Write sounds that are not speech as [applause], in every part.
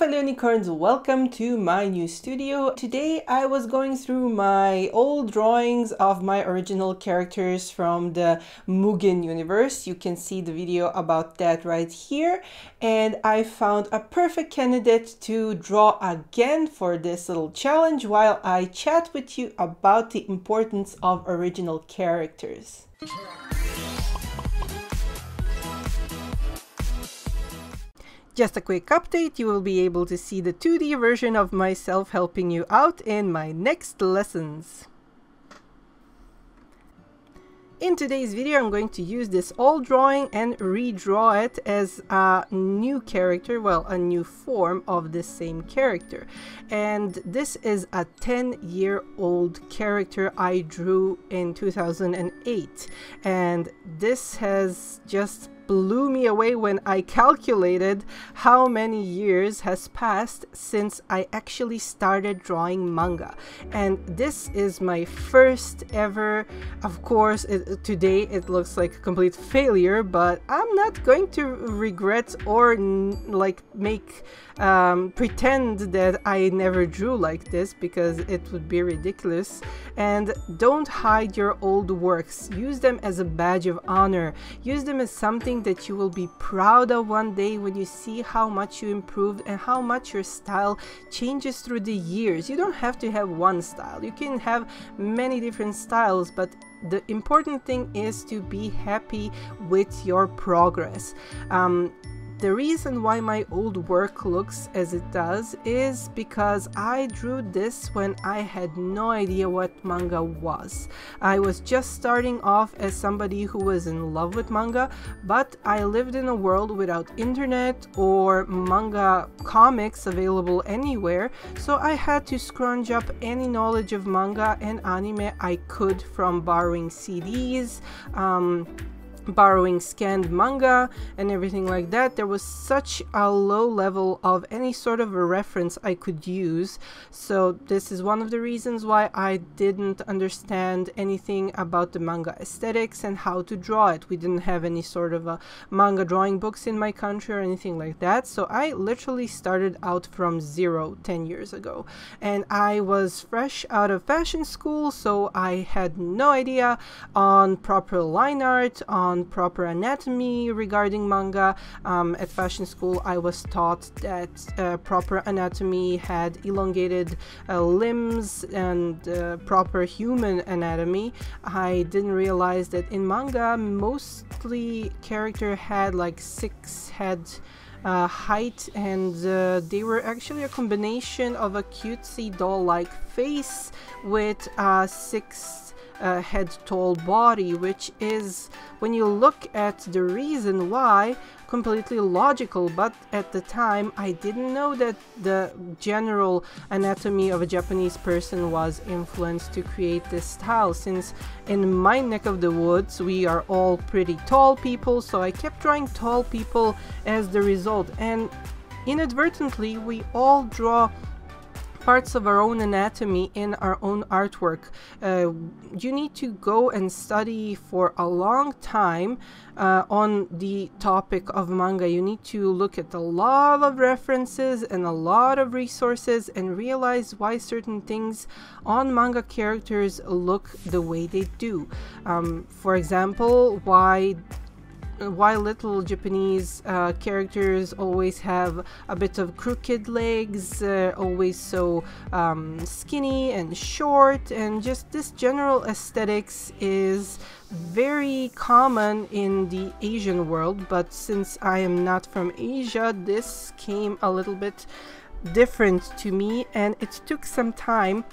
fellow unicorns, welcome to my new studio. Today I was going through my old drawings of my original characters from the Mugen universe. You can see the video about that right here. And I found a perfect candidate to draw again for this little challenge while I chat with you about the importance of original characters. Just a quick update, you will be able to see the 2D version of myself helping you out in my next lessons. In today's video I'm going to use this old drawing and redraw it as a new character, well a new form of the same character. And this is a 10 year old character I drew in 2008 and this has just blew me away when I calculated how many years has passed since I actually started drawing manga. And this is my first ever, of course, it, today it looks like a complete failure, but I'm not going to regret or like make um, pretend that I never drew like this because it would be ridiculous. And don't hide your old works. Use them as a badge of honor. Use them as something that you will be proud of one day when you see how much you improved and how much your style changes through the years. You don't have to have one style. You can have many different styles, but the important thing is to be happy with your progress. Um, the reason why my old work looks as it does is because I drew this when I had no idea what manga was. I was just starting off as somebody who was in love with manga, but I lived in a world without internet or manga comics available anywhere, so I had to scrunch up any knowledge of manga and anime I could from borrowing CDs, um, borrowing scanned manga and everything like that there was such a low level of any sort of a reference I could use. So this is one of the reasons why I didn't understand anything about the manga aesthetics and how to draw it. We didn't have any sort of a manga drawing books in my country or anything like that. So I literally started out from zero 10 years ago. And I was fresh out of fashion school so I had no idea on proper line art on on proper anatomy regarding manga. Um, at fashion school, I was taught that uh, proper anatomy had elongated uh, limbs and uh, proper human anatomy. I didn't realize that in manga, mostly character had like six head uh, height and uh, they were actually a combination of a cutesy doll-like face with uh, six uh, head tall body, which is, when you look at the reason why, completely logical, but at the time I didn't know that the general anatomy of a Japanese person was influenced to create this style, since in my neck of the woods we are all pretty tall people, so I kept drawing tall people as the result, and inadvertently we all draw parts of our own anatomy in our own artwork. Uh, you need to go and study for a long time uh, on the topic of manga. You need to look at a lot of references and a lot of resources and realize why certain things on manga characters look the way they do. Um, for example, why why little Japanese uh, characters always have a bit of crooked legs, uh, always so um, skinny and short, and just this general aesthetics is very common in the Asian world, but since I am not from Asia, this came a little bit different to me, and it took some time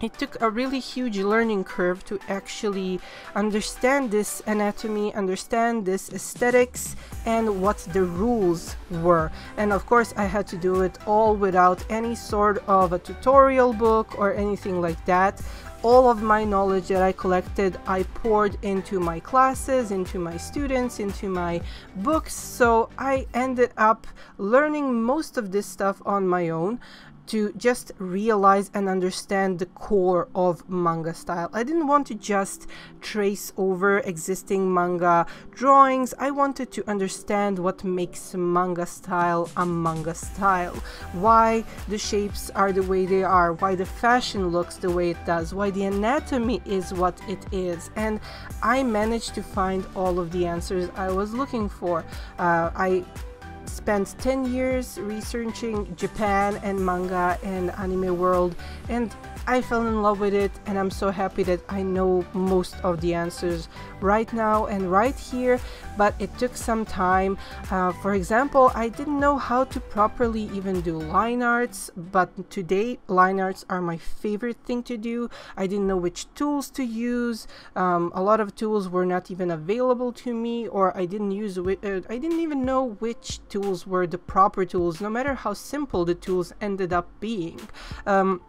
it took a really huge learning curve to actually understand this anatomy, understand this aesthetics, and what the rules were. And of course, I had to do it all without any sort of a tutorial book or anything like that all of my knowledge that I collected, I poured into my classes, into my students, into my books. So I ended up learning most of this stuff on my own to just realize and understand the core of manga style. I didn't want to just trace over existing manga drawings. I wanted to understand what makes manga style a manga style. Why the shapes are the way they are, why the fashion looks the way it does, why the anatomy is what it is. And I managed to find all of the answers I was looking for. Uh, I spent 10 years researching Japan and manga and anime world and I fell in love with it and I'm so happy that I know most of the answers right now and right here but it took some time. Uh, for example I didn't know how to properly even do line arts but today line arts are my favorite thing to do. I didn't know which tools to use. Um, a lot of tools were not even available to me or I didn't use uh, I didn't even know which tools were the proper tools no matter how simple the tools ended up being. Um,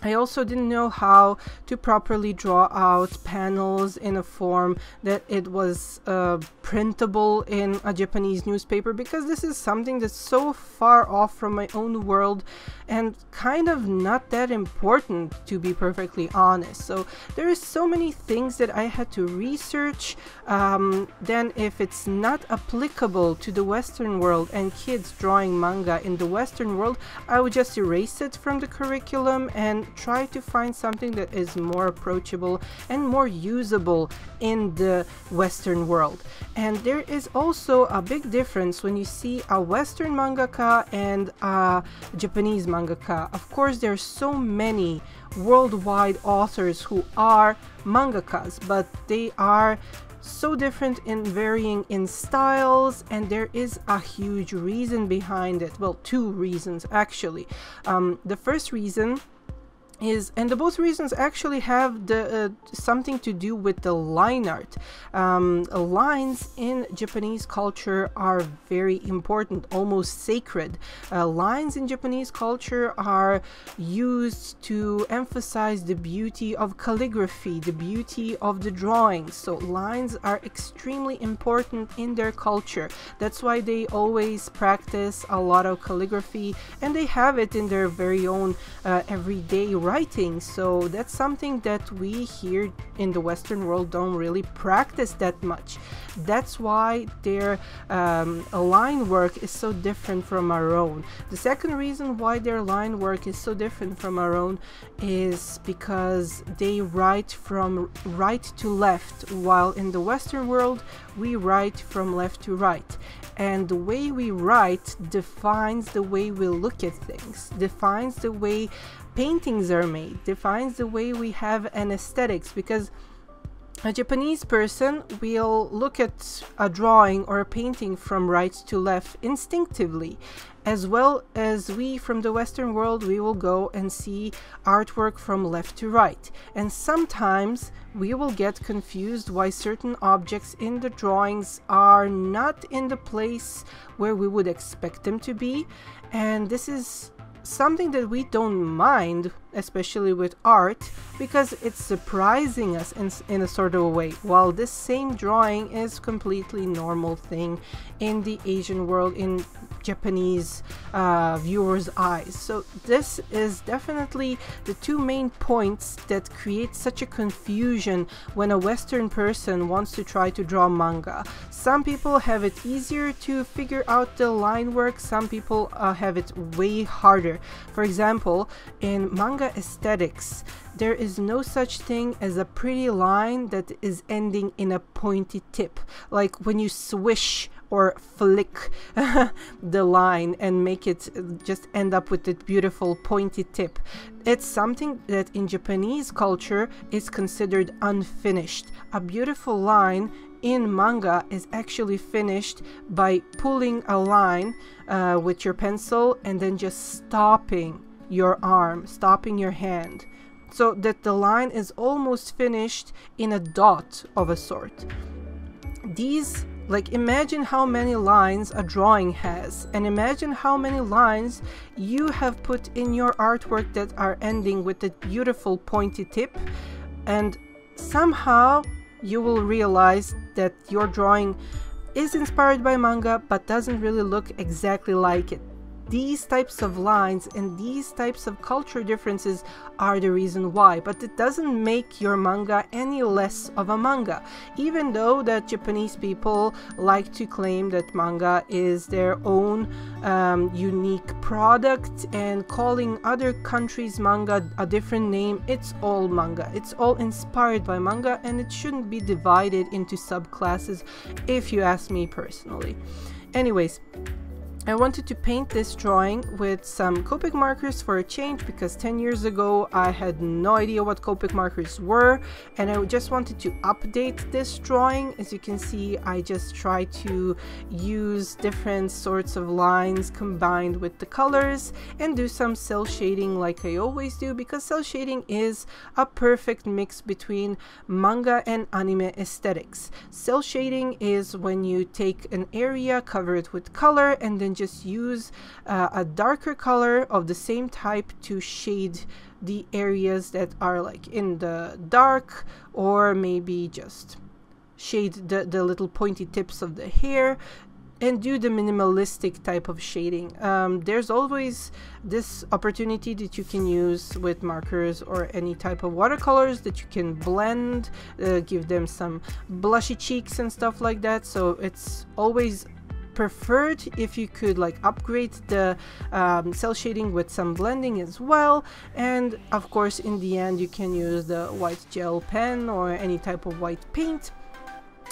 I also didn't know how to properly draw out panels in a form that it was uh, printable in a Japanese newspaper because this is something that's so far off from my own world and kind of not that important to be perfectly honest. So there is so many things that I had to research. Um, then if it's not applicable to the Western world and kids drawing manga in the Western world, I would just erase it from the curriculum and and try to find something that is more approachable and more usable in the Western world. And there is also a big difference when you see a Western mangaka and a Japanese mangaka. Of course, there are so many worldwide authors who are mangakas, but they are so different in varying in styles and there is a huge reason behind it well two reasons actually um, the first reason is and the both reasons actually have the uh, something to do with the line art. Um, lines in japanese culture are very important almost sacred. Uh, lines in japanese culture are used to emphasize the beauty of calligraphy the beauty of the drawings. So lines are extremely important in their culture. That's why they always practice a lot of calligraphy and they have it in their very own uh, everyday writing. So that's something that we here in the western world don't really practice that much. That's why their um, line work is so different from our own. The second reason why their line work is so different from our own is because they write from right to left while in the western world we write from left to right. And the way we write defines the way we look at things defines the way paintings are made, defines the way we have an aesthetics because a Japanese person will look at a drawing or a painting from right to left instinctively, as well as we from the Western world, we will go and see artwork from left to right. And sometimes we will get confused why certain objects in the drawings are not in the place where we would expect them to be. And this is something that we don't mind, especially with art, because it's surprising us in, in a sort of a way, while this same drawing is completely normal thing in the Asian world, in Japanese uh, viewers' eyes. So this is definitely the two main points that create such a confusion when a Western person wants to try to draw manga. Some people have it easier to figure out the line work, some people uh, have it way harder. For example, in manga aesthetics, there is no such thing as a pretty line that is ending in a pointy tip. Like when you swish or flick [laughs] the line and make it just end up with that beautiful pointy tip. It's something that in Japanese culture is considered unfinished. A beautiful line in manga is actually finished by pulling a line uh, with your pencil and then just stopping your arm, stopping your hand, so that the line is almost finished in a dot of a sort. These like imagine how many lines a drawing has and imagine how many lines you have put in your artwork that are ending with a beautiful pointy tip and somehow you will realize that your drawing is inspired by manga but doesn't really look exactly like it these types of lines and these types of culture differences are the reason why. But it doesn't make your manga any less of a manga. Even though that japanese people like to claim that manga is their own um, unique product and calling other countries manga a different name it's all manga. It's all inspired by manga and it shouldn't be divided into subclasses if you ask me personally. Anyways I wanted to paint this drawing with some Copic markers for a change because 10 years ago I had no idea what Copic markers were and I just wanted to update this drawing. As you can see I just try to use different sorts of lines combined with the colors and do some cel shading like I always do because cel shading is a perfect mix between manga and anime aesthetics. Cel shading is when you take an area, cover it with color and then just use uh, a darker color of the same type to shade the areas that are like in the dark or maybe just shade the, the little pointy tips of the hair and do the minimalistic type of shading. Um, there's always this opportunity that you can use with markers or any type of watercolors that you can blend, uh, give them some blushy cheeks and stuff like that. So it's always preferred if you could like upgrade the um, cel shading with some blending as well. And of course in the end you can use the white gel pen or any type of white paint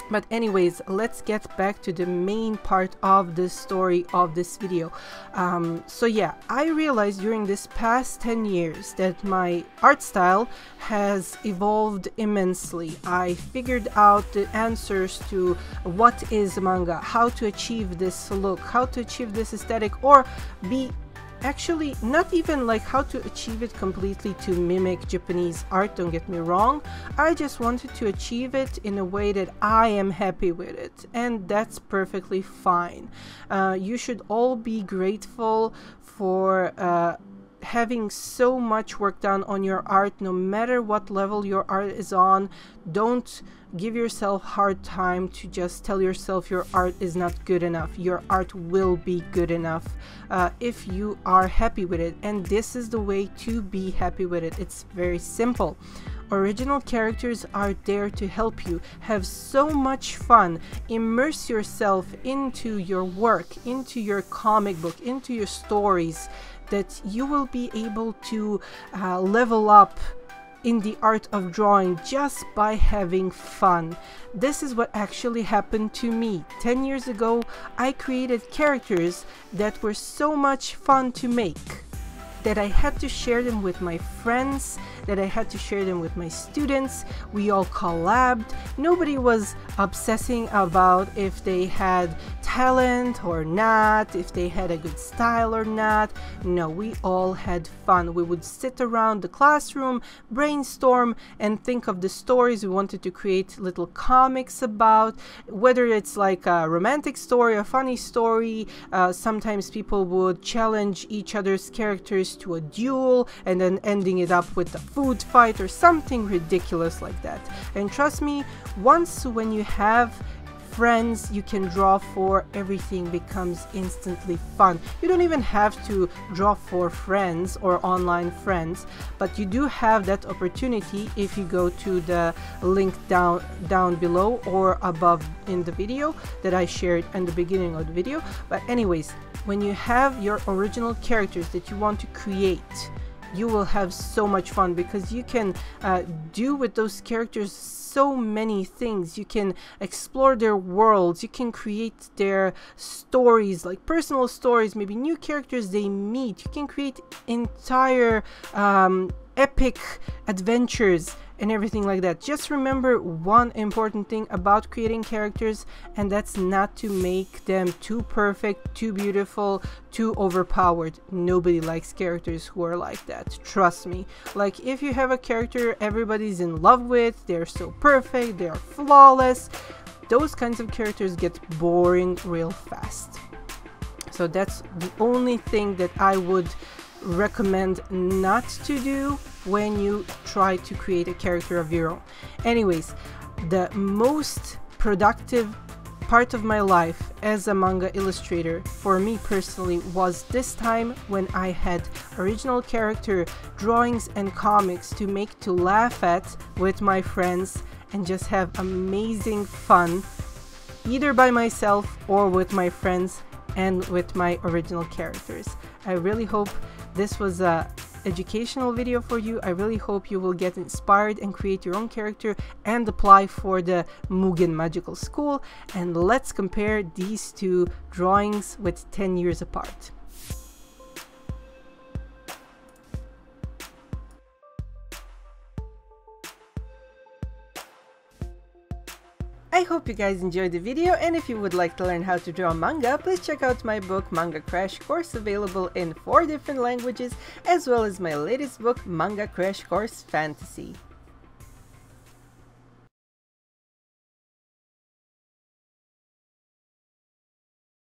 but anyways let's get back to the main part of the story of this video. Um, so yeah I realized during this past 10 years that my art style has evolved immensely. I figured out the answers to what is manga how to achieve this look how to achieve this aesthetic or be actually not even like how to achieve it completely to mimic Japanese art, don't get me wrong. I just wanted to achieve it in a way that I am happy with it, and that's perfectly fine. Uh, you should all be grateful for. Uh, having so much work done on your art no matter what level your art is on don't give yourself hard time to just tell yourself your art is not good enough. Your art will be good enough uh, if you are happy with it. And this is the way to be happy with it. It's very simple. Original characters are there to help you. Have so much fun. Immerse yourself into your work, into your comic book, into your stories that you will be able to uh, level up in the art of drawing just by having fun. This is what actually happened to me. 10 years ago, I created characters that were so much fun to make that I had to share them with my friends, that I had to share them with my students. We all collabed. Nobody was obsessing about if they had talent or not, if they had a good style or not. No, we all had fun. We would sit around the classroom, brainstorm, and think of the stories we wanted to create little comics about, whether it's like a romantic story, a funny story. Uh, sometimes people would challenge each other's characters to a duel and then ending it up with a food fight or something ridiculous like that. And trust me, once when you have friends you can draw for, everything becomes instantly fun. You don't even have to draw for friends or online friends, but you do have that opportunity if you go to the link down down below or above in the video that I shared in the beginning of the video. But anyways, when you have your original characters that you want to create, you will have so much fun because you can uh, do with those characters so many things. You can explore their worlds, you can create their stories, like personal stories, maybe new characters they meet. You can create entire um, epic adventures and everything like that. Just remember one important thing about creating characters and that's not to make them too perfect, too beautiful, too overpowered. Nobody likes characters who are like that. Trust me. Like if you have a character everybody's in love with, they're so perfect, they're flawless, those kinds of characters get boring real fast. So that's the only thing that I would recommend not to do when you try to create a character of your own. Anyways, the most productive part of my life as a manga illustrator for me personally was this time when I had original character drawings and comics to make to laugh at with my friends and just have amazing fun either by myself or with my friends and with my original characters. I really hope this was a educational video for you. I really hope you will get inspired and create your own character and apply for the Mugen Magical School. And let's compare these two drawings with 10 years apart. I hope you guys enjoyed the video and if you would like to learn how to draw manga, please check out my book Manga Crash Course available in 4 different languages as well as my latest book Manga Crash Course Fantasy.